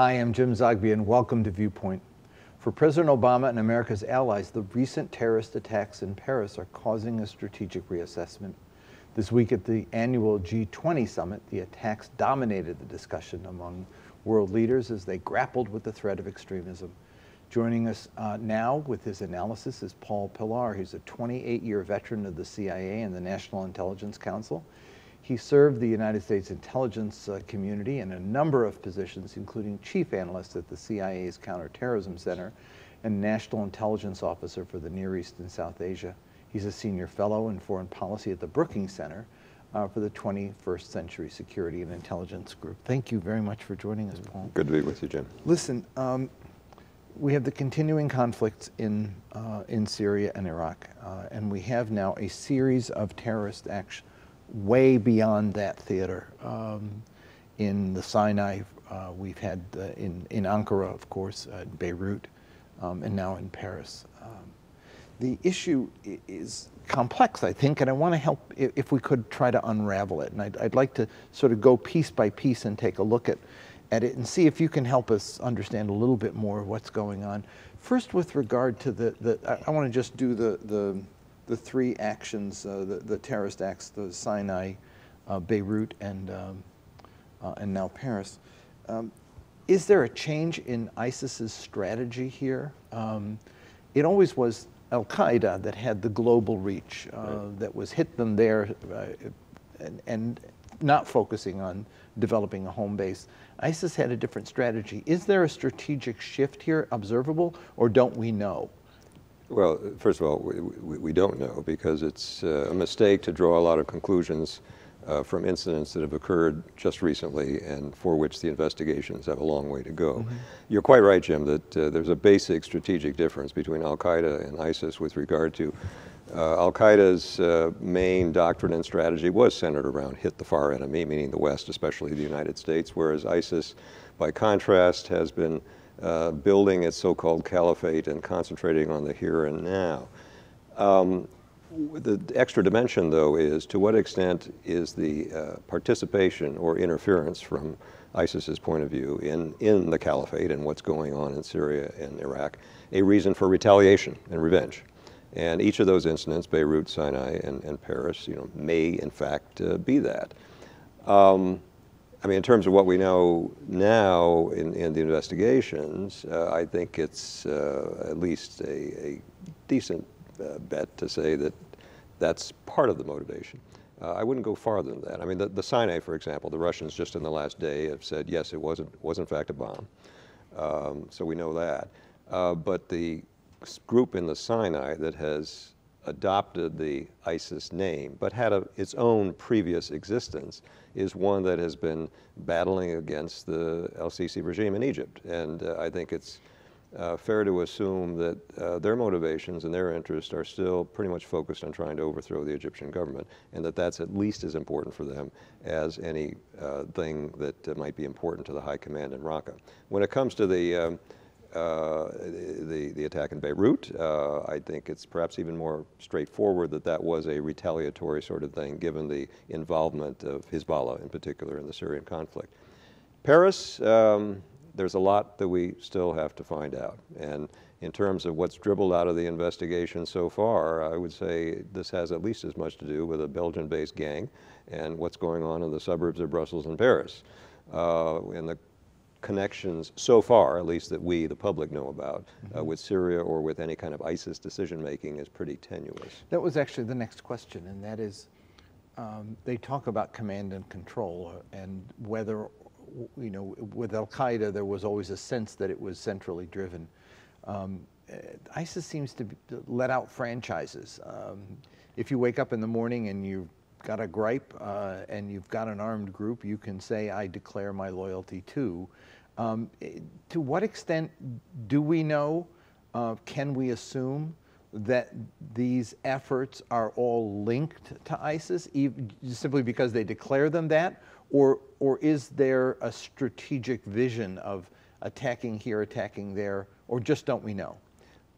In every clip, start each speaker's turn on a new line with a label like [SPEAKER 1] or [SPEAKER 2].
[SPEAKER 1] Hi, I'm Jim Zogby, and welcome to Viewpoint. For President Obama and America's allies, the recent terrorist attacks in Paris are causing a strategic reassessment. This week at the annual G20 summit, the attacks dominated the discussion among world leaders as they grappled with the threat of extremism. Joining us uh, now with his analysis is Paul Pillar. He's a 28-year veteran of the CIA and the National Intelligence Council. He served the United States intelligence uh, community in a number of positions, including chief analyst at the CIA's Counterterrorism Center and national intelligence officer for the Near East and South Asia. He's a senior fellow in foreign policy at the Brookings Center uh, for the 21st Century Security and Intelligence Group. Thank you very much for joining us, Paul.
[SPEAKER 2] Good to be with you, Jim.
[SPEAKER 1] Listen, um, we have the continuing conflicts in, uh, in Syria and Iraq, uh, and we have now a series of terrorist acts way beyond that theater. Um, in the Sinai, uh, we've had uh, in, in Ankara, of course, uh, Beirut, um, and now in Paris. Um, the issue is complex, I think, and I want to help if we could try to unravel it. And I'd, I'd like to sort of go piece by piece and take a look at at it and see if you can help us understand a little bit more of what's going on. First, with regard to the, the I, I want to just do the, the, the three actions, uh, the, the terrorist acts, the Sinai, uh, Beirut, and, um, uh, and now Paris. Um, is there a change in ISIS's strategy here? Um, it always was Al Qaeda that had the global reach, uh, right. that was hit them there, uh, and, and not focusing on developing a home base. ISIS had a different strategy. Is there a strategic shift here observable, or don't we know?
[SPEAKER 2] Well, first of all, we, we, we don't know because it's uh, a mistake to draw a lot of conclusions uh, from incidents that have occurred just recently and for which the investigations have a long way to go. Mm -hmm. You're quite right, Jim, that uh, there's a basic strategic difference between Al Qaeda and ISIS with regard to uh, Al Qaeda's uh, main doctrine and strategy was centered around hit the far enemy, meaning the West, especially the United States, whereas ISIS, by contrast, has been uh, building its so called caliphate and concentrating on the here and now. Um, the extra dimension, though, is to what extent is the uh, participation or interference from ISIS's point of view in, in the caliphate and what's going on in Syria and Iraq a reason for retaliation and revenge? And each of those incidents, Beirut, Sinai, and, and Paris, you know, may in fact uh, be that. Um, I mean, in terms of what we know now in, in the investigations, uh, I think it's uh, at least a, a decent uh, bet to say that that's part of the motivation. Uh, I wouldn't go farther than that. I mean, the, the Sinai, for example, the Russians just in the last day have said, yes, it wasn't, was in fact a bomb. Um, so we know that. Uh, but the group in the Sinai that has adopted the ISIS name, but had a, its own previous existence, is one that has been battling against the El-Sisi regime in Egypt. And uh, I think it's uh, fair to assume that uh, their motivations and their interests are still pretty much focused on trying to overthrow the Egyptian government, and that that's at least as important for them as any uh, thing that might be important to the high command in Raqqa. When it comes to the um, uh, the, the attack in Beirut. Uh, I think it's perhaps even more straightforward that that was a retaliatory sort of thing given the involvement of Hezbollah in particular in the Syrian conflict. Paris, um, there's a lot that we still have to find out. And in terms of what's dribbled out of the investigation so far, I would say this has at least as much to do with a Belgian-based gang and what's going on in the suburbs of Brussels and Paris. Uh, and the connections so far, at least that we, the public, know about uh, mm-hmm. with Syria or with any kind of ISIS decision making is pretty tenuous.
[SPEAKER 1] That was actually the next question, and that is um, they talk about command and control uh, and whether, you know, with Al Qaeda, there was always a sense that it was centrally driven. Um, uh, ISIS seems to let out franchises. Um, if you wake up in the morning and you got a gripe uh, and you've got an armed group, you can say, I declare my loyalty to. Um, to what extent do we know, uh, can we assume that these efforts are all linked to ISIS simply because they declare them that? Or, or is there a strategic vision of attacking here, attacking there, or just don't we know?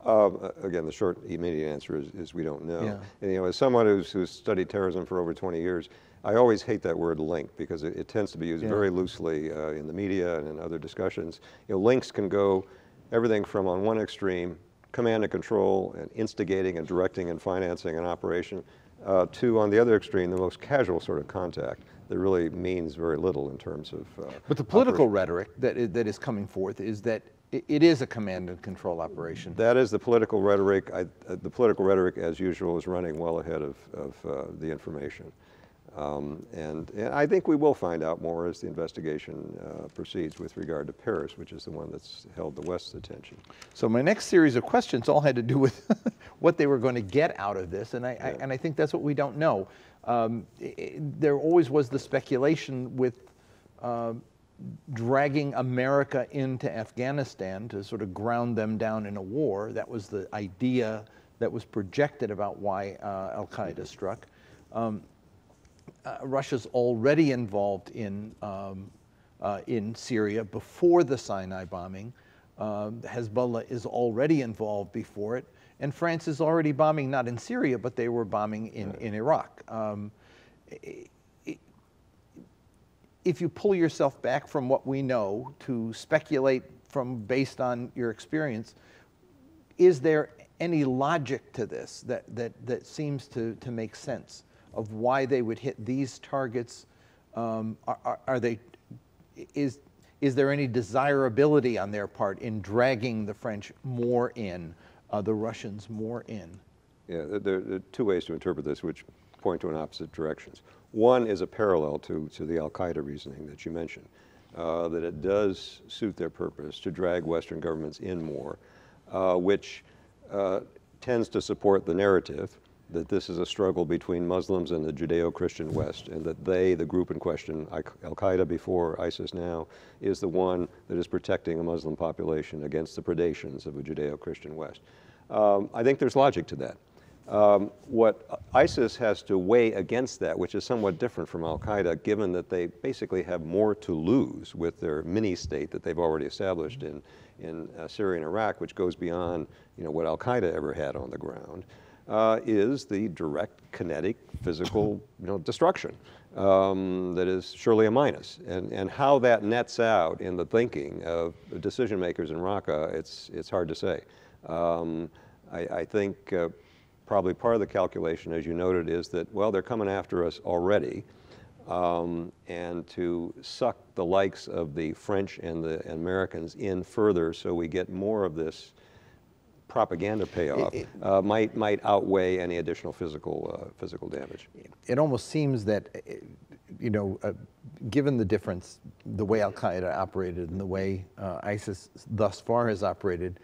[SPEAKER 2] Um, again, the short, immediate answer is, is we don't know.
[SPEAKER 1] Yeah.
[SPEAKER 2] And, you know, as someone who's, who's studied terrorism for over 20 years, I always hate that word link because it, it tends to be used
[SPEAKER 1] Yeah.
[SPEAKER 2] very loosely uh, in the media and in other discussions. You know, links can go everything from on one extreme, command and control and instigating and directing and financing an operation, uh, to on the other extreme, the most casual sort of contact that really means very little in terms of. Uh,
[SPEAKER 1] But the political rhetoric that is, that is coming forth is that it is a command and control operation.
[SPEAKER 2] That is the political rhetoric. I, uh, the political rhetoric, as usual, is running well ahead of, of uh, the information. Um, and, and I think we will find out more as the investigation uh, proceeds with regard to Paris, which is the one that's held the West's attention.
[SPEAKER 1] So my next series of questions all had to do with what they were going to get out of this, and I, I and I think that's what we don't know. Um, i- i- there always was the speculation with uh, dragging America into Afghanistan to sort of ground them down in a war. That was the idea that was projected about why uh, Al Qaeda struck. Um, uh, Russia's already involved in, um, uh, in Syria before the Sinai bombing. Um, Hezbollah is already involved before it. And France is already bombing, not in Syria, but they were bombing in, in Iraq. Um, if you pull yourself back from what we know to speculate from based on your experience, is there any logic to this that, that, that seems to, to make sense of why they would hit these targets? Um, are, are, are they, is, is there any desirability on their part in dragging the French more in, uh, the Russians more in?
[SPEAKER 2] Yeah, there, there are two ways to interpret this, which point to in opposite directions. One is a parallel to, to the Al Qaeda reasoning that you mentioned, uh, that it does suit their purpose to drag Western governments in more, uh, which uh, tends to support the narrative that this is a struggle between Muslims and the Judeo Christian West, and that they, the group in question, Al Qaeda before, ISIS now, is the one that is protecting a Muslim population against the predations of a Judeo Christian West. Um, I think there's logic to that. Um, what ISIS has to weigh against that, which is somewhat different from Al Qaeda, given that they basically have more to lose with their mini state that they've already established in, in uh, Syria and Iraq, which goes beyond you know, what Al Qaeda ever had on the ground, uh, is the direct kinetic physical you know, destruction um, that is surely a minus. And, and how that nets out in the thinking of decision makers in Raqqa, it's, it's hard to say. Um, I, I think uh, probably part of the calculation, as you noted, is that, well, they're coming after us already. Um, and to suck the likes of the French and the Americans in further so we get more of this propaganda payoff
[SPEAKER 1] it-
[SPEAKER 2] uh, might, might outweigh any additional physical, uh, physical damage.
[SPEAKER 1] it almost seems that, eh, you know, uh, given the difference, the way Al Qaeda operated and the way uh, ISIS thus far has operated,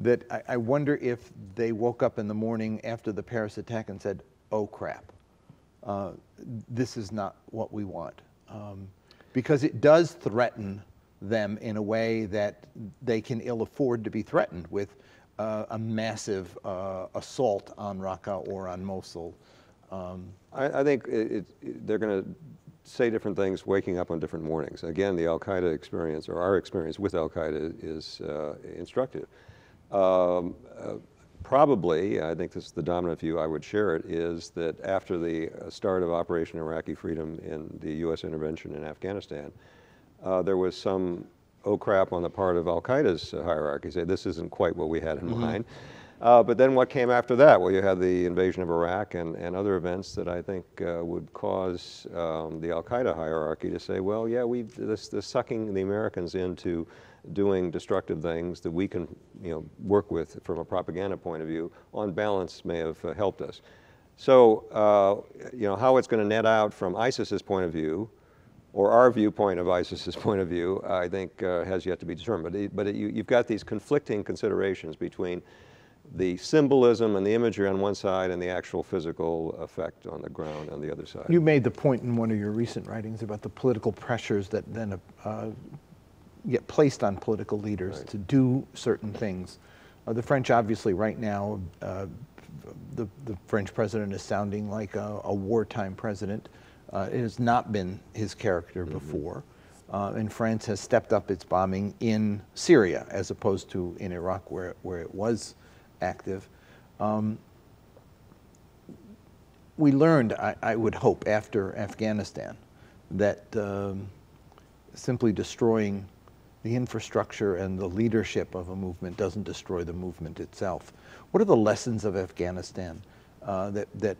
[SPEAKER 1] that I, I wonder if they woke up in the morning after the Paris attack and said, "Oh crap, uh, this is not what we want," um, because it does threaten them in a way that they can ill afford to be threatened with uh, a massive uh, assault on Raqqa or on Mosul. Um,
[SPEAKER 2] I, I think it, it, they're going to say different things waking up on different mornings. Again, the Al Qaeda experience, or our experience with Al Qaeda, is uh, instructive. Um, uh, probably, I think this is the dominant view, I would share it, is that after the uh, start of Operation Iraqi Freedom in the U.S. intervention in Afghanistan, uh, there was some oh crap on the part of Al Qaeda's hierarchy, say this isn't quite what we had in mind. Uh, but then what came after that? Well, you had the invasion of Iraq and, and other events that I think uh, would cause um, the Al Qaeda hierarchy to say, well, yeah, we this, this sucking the Americans into doing destructive things that we can you know, work with from a propaganda point of view, on balance may have uh, helped us. So, uh, you know, how it's going to net out from ISIS's point of view, or our viewpoint of ISIS's point of view, I think uh, has yet to be determined. But, it, but it, you, you've got these conflicting considerations between the symbolism and the imagery on one side and the actual physical effect on the ground on the other side.
[SPEAKER 1] You made the point in one of your recent writings about the political pressures that then uh, get placed on political leaders
[SPEAKER 2] Right.
[SPEAKER 1] to do certain things. Uh, the French, obviously, right now, uh, the, the French president is sounding like a, a wartime president. Uh, it has not been his character before. Uh, and France has stepped up its bombing in Syria as opposed to in Iraq, where, where it was active. Um, we learned, I, I, would hope, after Afghanistan, that um, simply destroying the infrastructure and the leadership of a movement doesn't destroy the movement itself. What are the lessons of Afghanistan uh, that, that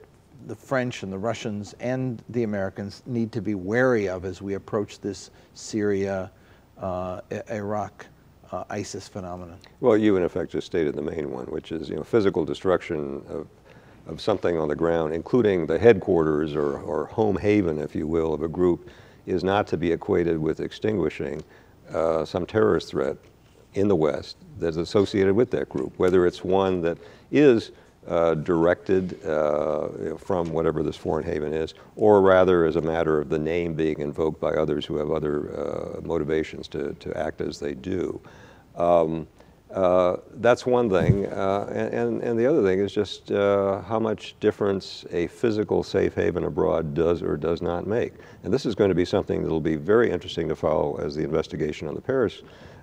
[SPEAKER 1] the French and the Russians and the Americans need to be wary of as we approach this Syria, uh, Iraq, uh, ISIS phenomenon?
[SPEAKER 2] Well, you in effect just stated the main one, which is you know physical destruction of of something on the ground, including the headquarters or, or home haven, if you will, of a group, is not to be equated with extinguishing uh, some terrorist threat in the West that's associated with that group, whether it's one that is uh, directed uh, from whatever this foreign haven is, or rather as a matter of the name being invoked by others who have other uh, motivations to, to act as they do. Um, uh, that's one thing, uh, and, and the other thing is just uh, how much difference a physical safe haven abroad does or does not make. And this is going to be something that will be very interesting to follow as the investigation on the Paris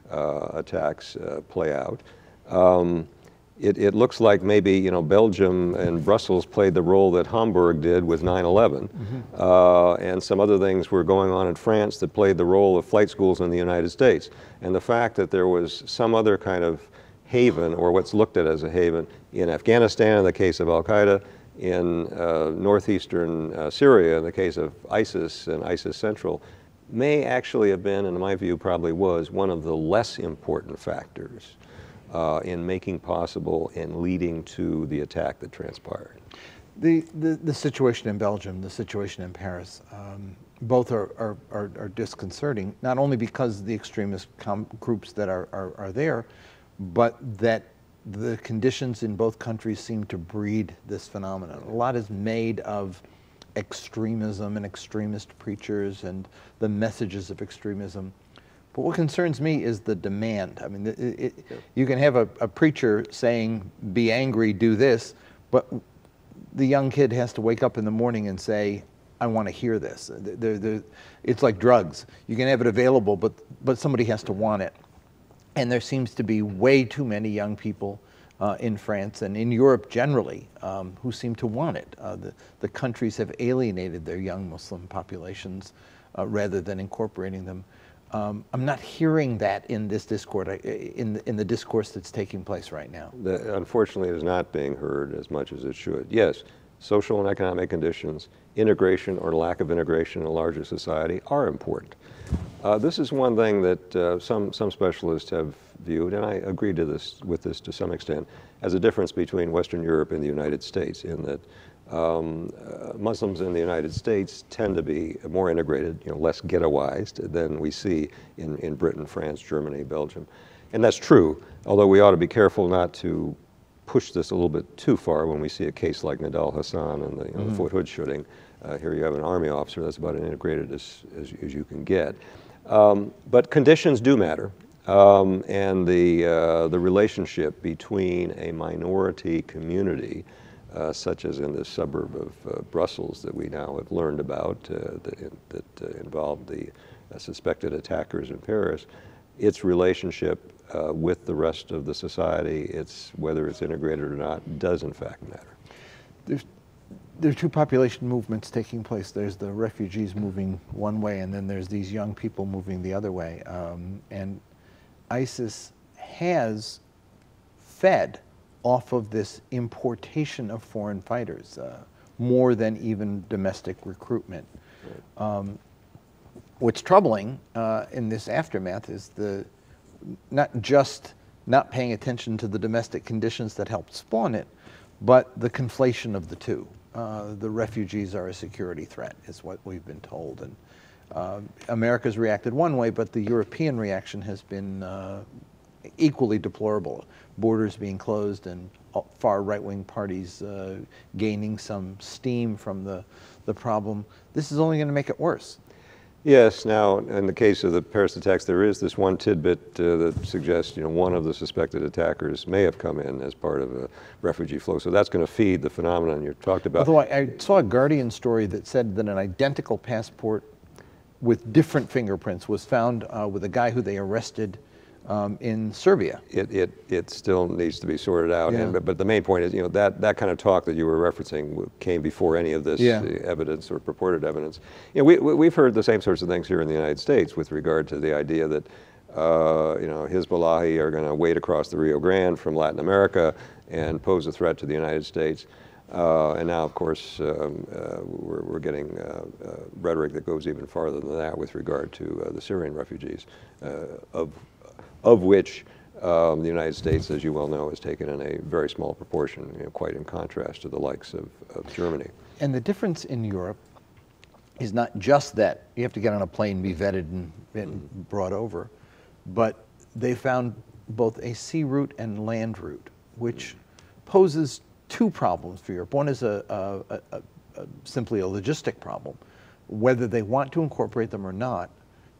[SPEAKER 2] attacks play out. Um, it, it, looks like maybe you know Belgium and Brussels played the role that Hamburg did with 9/11, mm-hmm. uh, and some other things were going on in France that played the role of flight schools in the United States. And the fact that there was some other kind of haven, or what's looked at as a haven, in Afghanistan in the case of Al Qaeda, in uh, northeastern uh, Syria in the case of ISIS and ISIS Central, may actually have been, and in my view probably was, one of the less important factors uh, in making possible and leading to the attack that transpired.
[SPEAKER 1] The, the, the situation in Belgium, the situation in Paris, um, both are, are, are, are, disconcerting, not only because the extremist groups that are, are, are there, but that the conditions in both countries seem to breed this phenomenon. A lot is made of extremism and extremist preachers and the messages of extremism. But what concerns me is the demand. I mean, it, it, yeah. you can have a, a, preacher saying, be angry, do this, but the young kid has to wake up in the morning and say, I want to hear this. They're, they're, it's like drugs. You can have it available, but, but somebody has to want it. And there seems to be way too many young people uh, in France and in Europe generally um, who seem to want it. Uh, the, the countries have alienated their young Muslim populations uh, rather than incorporating them. Um, I'm not hearing that in this discourse, in the, in the discourse that's taking place right now.
[SPEAKER 2] The, unfortunately, it is not being heard as much as it should. Yes, social and economic conditions, integration or lack of integration in a larger society are important. Uh, this is one thing that uh, some, some specialists have viewed, and I agree to this, with this to some extent, as a difference between Western Europe and the United States in that um, uh, Muslims in the United States tend to be more integrated, you know, less ghettoized than we see in, in Britain, France, Germany, Belgium. And that's true, although we ought to be careful not to push this a little bit too far when we see a case like Nidal Hassan and the, you know, mm-hmm. the Fort Hood shooting. Uh, here you have an army officer that's about as integrated as, as, as you can get. Um, but conditions do matter. Um, and the, uh, the relationship between a minority community uh, such as in the suburb of uh, Brussels that we now have learned about uh, that, that uh, involved the uh, suspected attackers in Paris, its relationship with the rest of the society, its whether it's integrated or not, does in fact matter.
[SPEAKER 1] There's, there are two population movements taking place. There's the refugees moving one way, and then there's these young people moving the other way. Um, and ISIS has fed off of this importation of foreign fighters, uh, more than even domestic recruitment. Um, what's troubling uh, in this aftermath is the not just not paying attention to the domestic conditions that helped spawn it, but the conflation of the two. Uh, the refugees are a security threat, is what we've been told, and uh, America's reacted one way, but the European reaction has been uh, equally deplorable. Borders being closed and far right-wing parties uh, gaining some steam from the, the problem. This is only going to make it worse.
[SPEAKER 2] Yes. Now, in the case of the Paris attacks, there is this one tidbit uh, that suggests, you know, one of the suspected attackers may have come in as part of a refugee flow. So that's going to feed the phenomenon you talked about.
[SPEAKER 1] Although I, I saw a Guardian story that said that an identical passport with different fingerprints was found uh, with a guy who they arrested um, in Serbia.
[SPEAKER 2] it, it, it still needs to be sorted out.
[SPEAKER 1] Yeah.
[SPEAKER 2] And, but, but the main point is, you know, that, that kind of talk that you were referencing came before any of this
[SPEAKER 1] Yeah.
[SPEAKER 2] uh, evidence or purported evidence. You know, we, we- we've heard the same sorts of things here in the United States with regard to the idea that, uh, you know, Hezbollah are going to wade across the Rio Grande from Latin America and pose a threat to the United States. Uh, and now, of course, um, uh, we're, we're getting uh, uh, rhetoric that goes even farther than that with regard to uh, the Syrian refugees, uh, of, of which um, the United States, as you well know, has taken in a very small proportion, you know, quite in contrast to the likes of, of Germany.
[SPEAKER 1] And the difference in Europe is not just that you have to get on a plane, be vetted, and, and brought over, but they found both a sea route and land route, which poses two problems for Europe. One is a, a, a, a, simply a logistic problem. Whether they want to incorporate them or not,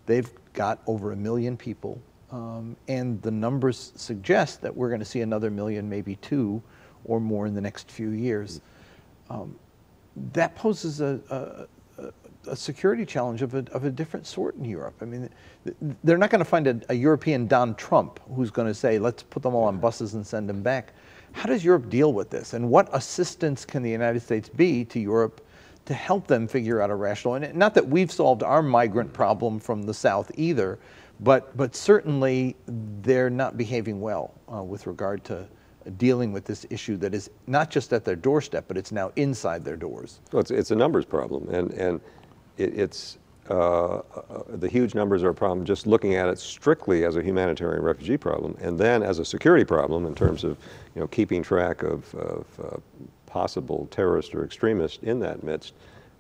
[SPEAKER 1] they've got over a million people, um, and the numbers suggest that we're going to see another million, maybe two or more in the next few years. Um, that poses a, a, a- security challenge of a, of a different sort in Europe. I mean, they're not going to find a, a European Don Trump who's going to say, let's put them all on buses and send them back. How does Europe deal with this? And what assistance can the United States be to Europe to help them figure out a rational, and not that we've solved our migrant problem from the South either, but, but certainly they're not behaving well uh, with regard to dealing with this issue that is not just at their doorstep, but it's now inside their doors.
[SPEAKER 2] Well, it's, it's a numbers problem, and, and it, it's, uh, uh, the huge numbers are a problem just looking at it strictly as a humanitarian refugee problem, and then as a security problem in terms of, you know, keeping track of, of uh, possible terrorist or extremist in that midst.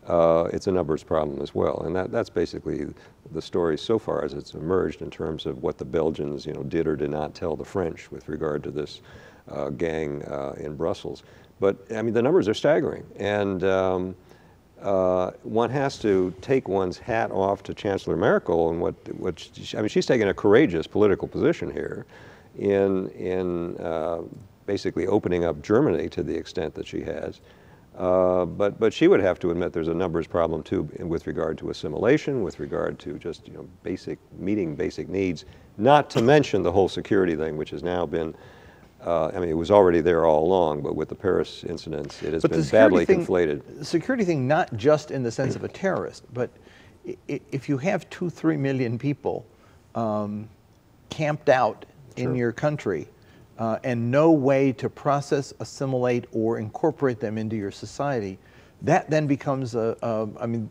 [SPEAKER 2] Uh, it's a numbers problem as well, and that, that's basically the story so far as it's emerged in terms of what the Belgians, you know, did or did not tell the French with regard to this uh, gang uh, in Brussels. But I mean, the numbers are staggering, and um, uh, one has to take one's hat off to Chancellor Merkel and what, what she, I mean, she's taken a courageous political position here in, in uh, basically opening up Germany to the extent that she has. Uh, but, but she would have to admit there's a numbers problem too with regard to assimilation, with regard to just you know, basic, meeting basic needs, not to mention the whole security thing, which has now been uh, I mean, it was already there all along, but with the Paris incidents, it has
[SPEAKER 1] But
[SPEAKER 2] been badly
[SPEAKER 1] thing-
[SPEAKER 2] conflated.
[SPEAKER 1] the Security thing, not just in the sense of a terrorist, but if you have two, three million people um, camped out in your country uh, and no way to process, assimilate, or incorporate them into your society, that then becomes a, a I mean,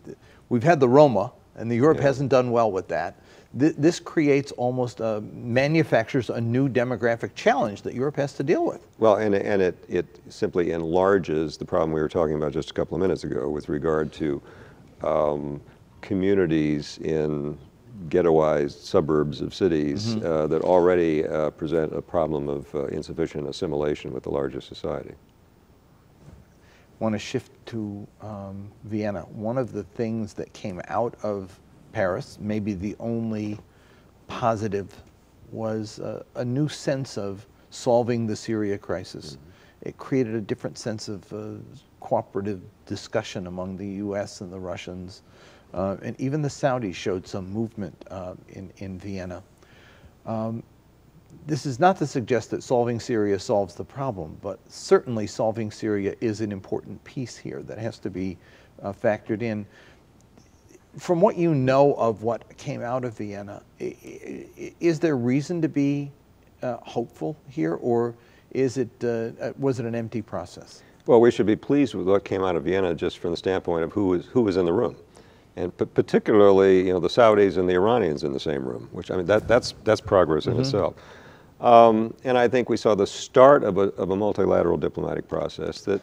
[SPEAKER 1] we've had the Roma, and the Europe
[SPEAKER 2] Yeah.
[SPEAKER 1] hasn't done well with that. Th- This creates almost, a, manufactures a new demographic challenge that Europe has to deal with.
[SPEAKER 2] Well, and, and it, it simply enlarges the problem we were talking about just a couple of minutes ago with regard to um, communities in ghettoized suburbs of cities uh, that already uh, present a problem of uh, insufficient assimilation with the larger society.
[SPEAKER 1] I want to shift to um, Vienna. One of the things that came out of Paris, maybe the only positive, was uh, a new sense of solving the Syria crisis. It created a different sense of uh, cooperative discussion among the U.S. and the Russians, uh, and even the Saudis showed some movement uh, in in Vienna this is not to suggest that solving Syria solves the problem, but certainly solving Syria is an important piece here that has to be uh, factored in. From what you know of what came out of Vienna, is there reason to be uh, hopeful here, or is it uh, uh, was it an empty process?
[SPEAKER 2] Well, we should be pleased with what came out of Vienna just from the standpoint of who was, who was in the room. And p- particularly, you know, the Saudis and the Iranians in the same room, which, I mean, that, that's, that's progress in itself. Um, and I think we saw the start of a, of a multilateral diplomatic process that,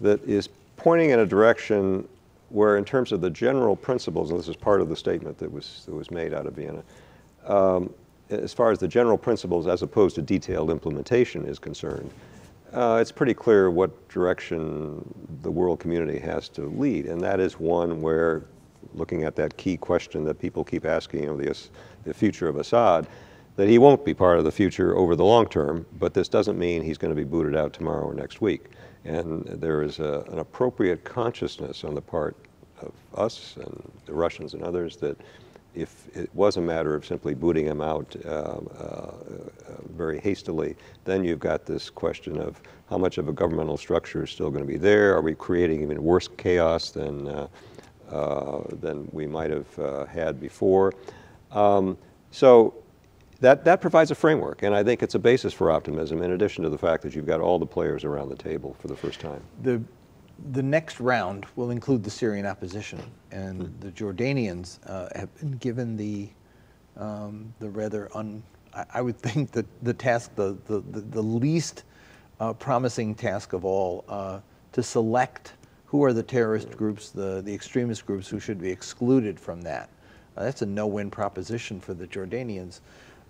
[SPEAKER 2] that is pointing in a direction where, in terms of the general principles, and this is part of the statement that was, that was made out of Vienna, um, as far as the general principles as opposed to detailed implementation is concerned, uh, it's pretty clear what direction the world community has to lead, and that is one where, looking at that key question that people keep asking of the, the future of Assad, that he won't be part of the future over the long term, but this doesn't mean he's going to be booted out tomorrow or next week. And there is a, an appropriate consciousness on the part of us and the Russians and others that if it was a matter of simply booting him out uh, uh, very hastily, then you've got this question of how much of a governmental structure is still going to be there. Are we creating even worse chaos than, uh, uh, than we might have uh, had before? Um, so that, that provides a framework, and I think it's a basis for optimism in addition to the fact that you've got all the players around the table for the first time.
[SPEAKER 1] The, the next round will include the Syrian opposition, and
[SPEAKER 2] Hmm.
[SPEAKER 1] the Jordanians uh, have been given the, um, the rather un, I, I would think that the task, the, the, the, the least uh, promising task of all, uh, to select who are the terrorist groups, the, the extremist groups who should be excluded from that. Uh, that's a no-win proposition for the Jordanians.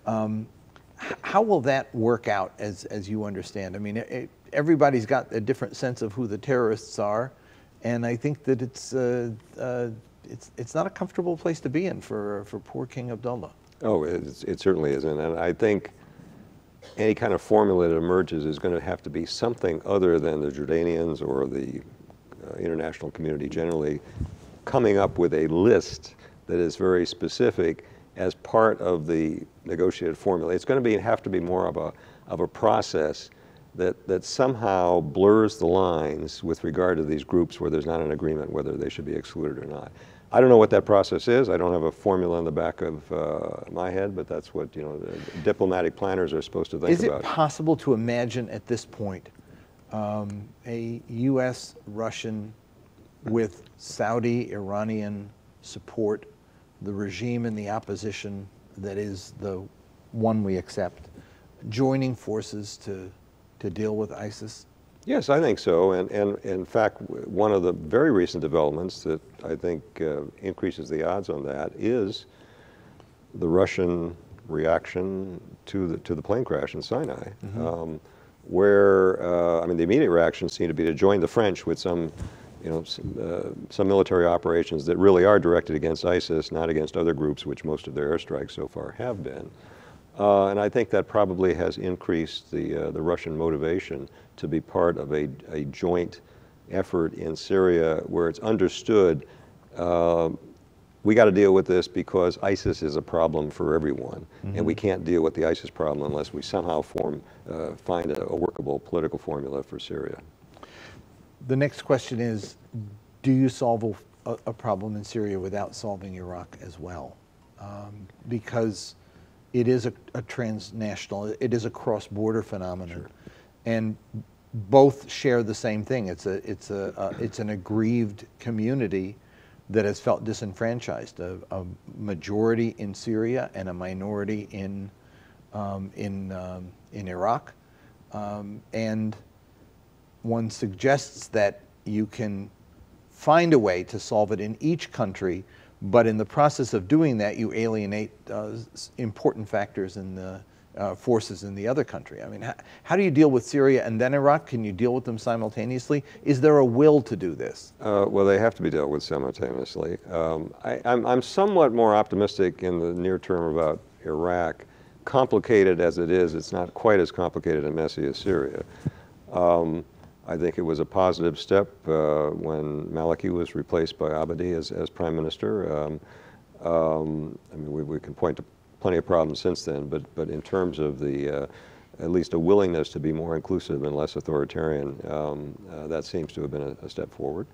[SPEAKER 1] Um, how will that work out as, as you understand? I mean, it, it- everybody's got a different sense of who the terrorists are, and I think that it's, uh, uh, it's, it's not a comfortable place to be in for, for poor King Abdullah.
[SPEAKER 2] Oh, it certainly isn't. And I think any kind of formula that emerges is going to have to be something other than the Jordanians or the international community generally coming up with a list that is very specific as part of the negotiated formula. It's going to be have to be more of a of a process that that somehow blurs the lines with regard to these groups where there's not an agreement whether they should be excluded or not. I don't know what that process is. I don't have a formula in the back of uh, my head, but that's what you know the diplomatic planners are supposed to think about.
[SPEAKER 1] Is it
[SPEAKER 2] about.
[SPEAKER 1] possible to imagine at this point um, a U.S. Russian with Saudi Iranian support, the regime and the opposition that is the one we accept, joining forces to, to deal with ISIS?
[SPEAKER 2] Yes, I think so. And, and in fact, one of the very recent developments that I think uh, increases the odds on that is the Russian reaction to the, to the plane crash in Sinai, um, where, uh, I mean, the immediate reaction seemed to be to join the French with some, you know, some, uh, some military operations that really are directed against ISIS, not against other groups, which most of their airstrikes so far have been. Uh, and I think that probably has increased the, uh, the Russian motivation to be part of a, a joint effort in Syria where it's understood uh, we got to deal with this because ISIS is a problem for everyone. And we can't deal with the ISIS problem unless we somehow form, uh, find a, a workable political formula for Syria.
[SPEAKER 1] The next question is, do you solve a, a problem in Syria without solving Iraq as well? Um, because it is a, a transnational, it is a cross-border phenomenon, and both share the same thing. It's a, it's a, uh, it's an aggrieved community that has felt disenfranchised. A, a majority in Syria and a minority in, um, in, um, in Iraq, um, and one suggests that you can find a way to solve it in each country, but in the process of doing that, you alienate uh, important factors in the uh, forces in the other country. I mean, how, how do you deal with Syria and then Iraq? Can you deal with them simultaneously? Is there a will to do this?
[SPEAKER 2] Uh, well, they have to be dealt with simultaneously. Um, I, I'm, I'm somewhat more optimistic in the near term about Iraq. Complicated as it is, it's not quite as complicated and messy as Syria. Um, I think it was a positive step uh, when Maliki was replaced by Abadi as, as prime minister. Um, um, I mean, we, we can point to plenty of problems since then, but, but in terms of the, uh, at least a willingness to be more inclusive and less authoritarian, um, uh, that seems to have been a, a step forward.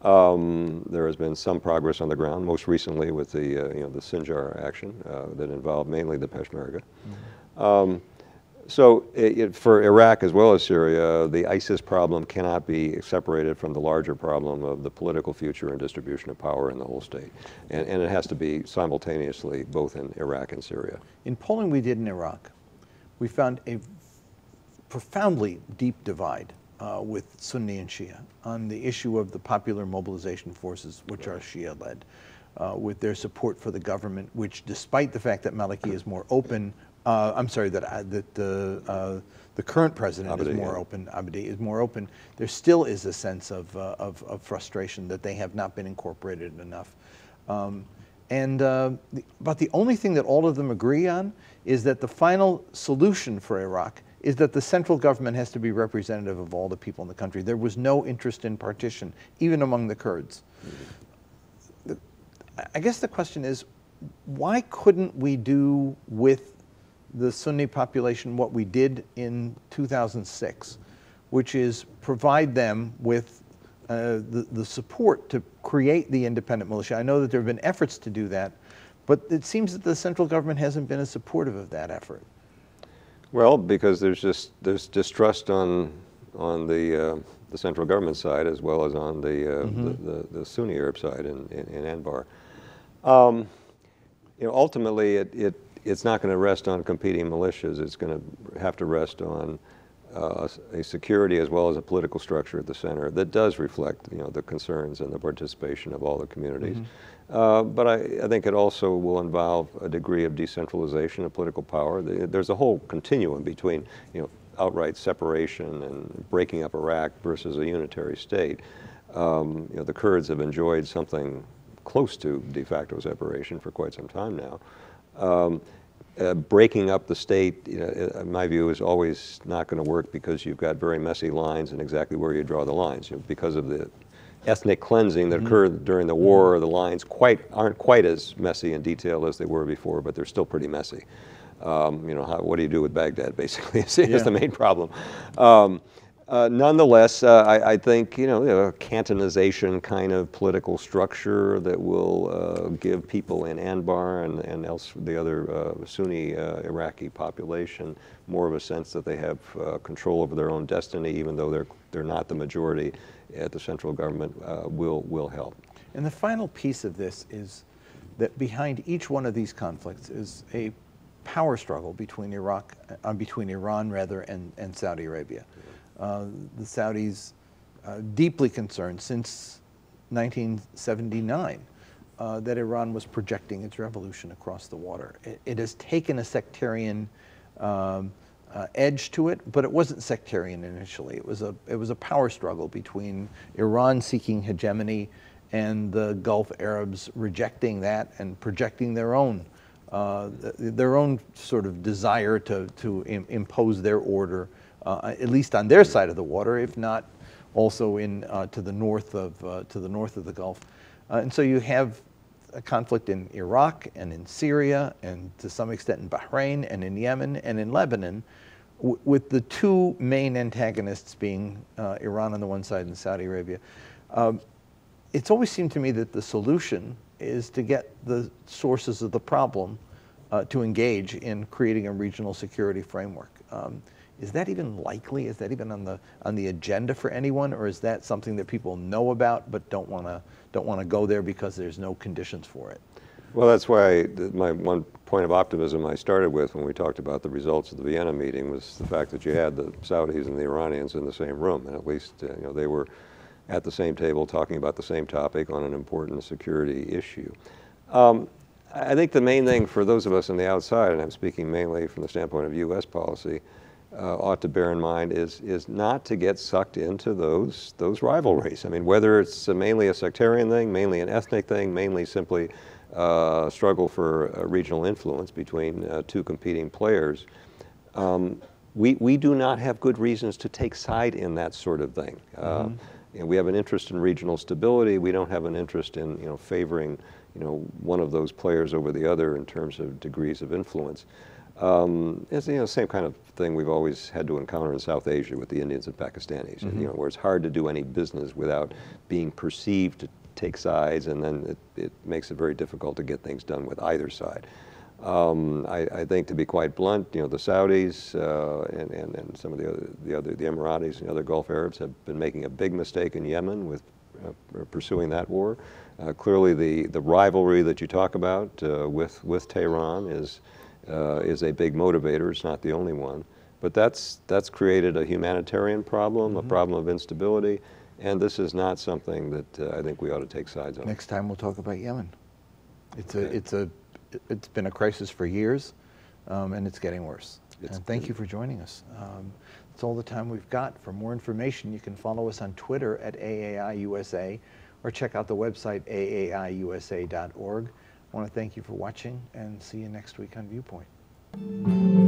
[SPEAKER 2] Um, there has been some progress on the ground, most recently with the, uh, you know, the Sinjar action uh, that involved mainly the Peshmerga. Um, so it, for Iraq as well as Syria, the ISIS problem cannot be separated from the larger problem of the political future and distribution of power in the whole state. And, and it has to be simultaneously both in Iraq and Syria.
[SPEAKER 1] In polling we did in Iraq, we found a profoundly deep divide uh, with Sunni and Shia on the issue of the popular mobilization forces, which are Shia led, uh, with their support for the government, which, despite the fact that Maliki is more open, uh, I'm sorry, that, uh, that the, uh, the current president is more
[SPEAKER 2] yeah.
[SPEAKER 1] open, Abadi is more open, there still is a sense of, uh, of, of frustration that they have not been incorporated enough. Um, and uh, the, about the only thing that all of them agree on is that the final solution for Iraq is that the central government has to be representative of all the people in the country. There was no interest in partition, even among the Kurds. The- I guess the question is, why couldn't we do with the Sunni population what we did in 2006, which is provide them with uh, the, the support to create the independent militia? I know that there have been efforts to do that, but it seems that the central government hasn't been as supportive of that effort.
[SPEAKER 2] Well, because there's just there's distrust on on the uh, the central government side as well as on the uh, the, the, the Sunni Arab side in, in, in Anbar. Um, you know, ultimately, it, it it's not going to rest on competing militias. It's going to have to rest on uh, a security as well as a political structure at the center that does reflect, you know, the concerns and the participation of all the communities. Uh, but I, I think it also will involve a degree of decentralization of political power. There's a whole continuum between, you know, outright separation and breaking up Iraq versus a unitary state. Um, you know, the Kurds have enjoyed something close to de facto separation for quite some time now. Um, uh, breaking up the state, you know, in my view, is always not going to work because you've got very messy lines and exactly where you draw the lines. You know, because of the ethnic cleansing that occurred during the war, the lines quite aren't quite as messy in detail as they were before, but they're still pretty messy. Um, you know, how, what do you do with Baghdad? Basically, is, is the main problem. Um, uh, nonetheless, uh, I, I think you know, a cantonization kind of political structure that will uh, give people in Anbar and, and else the other uh, Sunni uh, Iraqi population more of a sense that they have uh, control over their own destiny, even though they're they're not the majority at the central government, will will help.
[SPEAKER 1] And the final piece of this is that behind each one of these conflicts is a power struggle between Iraq, between Iran rather, and, and Saudi Arabia. Uh, the Saudis uh, deeply concerned since 1979 uh, that Iran was projecting its revolution across the water. It, it has taken a sectarian um, uh, edge to it, but it wasn't sectarian initially. It was a it was a power struggle between Iran seeking hegemony and the Gulf Arabs rejecting that and projecting their own uh, their own sort of desire to to Im- impose their order, at least on their side of the water, if not also in uh, to the north of uh, to the north of the Gulf. Uh, and so you have a conflict in Iraq and in Syria and to some extent in Bahrain and in Yemen and in Lebanon, with the two main antagonists being uh, Iran on the one side and Saudi Arabia. Um, it's always seemed to me that the solution is to get the sources of the problem uh, to engage in creating a regional security framework. Um, is that even likely? Is that even on the on the agenda for anyone, or is that something that people know about but don't want to don't want to go there because there's no conditions for it?
[SPEAKER 2] Well, that's why th- my one point of optimism I started with when we talked about the results of the Vienna meeting was the fact that you had the Saudis and the Iranians in the same room, and at least uh, you know they were at the same table talking about the same topic on an important security issue. Um, I think the main thing for those of us on the outside, and I'm speaking mainly from the standpoint of U.S. policy, uh, ought to bear in mind is is not to get sucked into those those rivalries. I mean, whether it's mainly a sectarian thing, mainly an ethnic thing, mainly simply uh, struggle for uh, regional influence between uh, two competing players. Um, we, we do not have good reasons to take side in that sort of thing. Uh, you know, we have an interest in regional stability. We don't have an interest in you know favoring you know one of those players over the other in terms of degrees of influence. Um, it's you know same kind of thing we've always had to encounter in South Asia with the Indians and Pakistanis. You know where it's hard to do any business without being perceived to take sides, and then it, it makes it very difficult to get things done with either side. Um, I, I think, to be quite blunt, you know, the Saudis uh, and, and, and some of the other, the other, the Emiratis and the other Gulf Arabs have been making a big mistake in Yemen with uh, pursuing that war. Uh, clearly, the, the rivalry that you talk about uh, with, with Tehran is, uh, is a big motivator. It's not the only one. But that's, that's created a humanitarian problem, a problem of instability, and this is not something that uh, I think we ought to take sides on.
[SPEAKER 1] Next time we'll talk about Yemen. It's a it's a it's been a crisis for years, um, and it's getting worse.
[SPEAKER 2] It's
[SPEAKER 1] and thank you for joining us. Um, that's all the time we've got. For more information, you can follow us on Twitter at AAIUSA, or check out the website aaiusa.org. I want to thank you for watching, and see you next week on Viewpoint.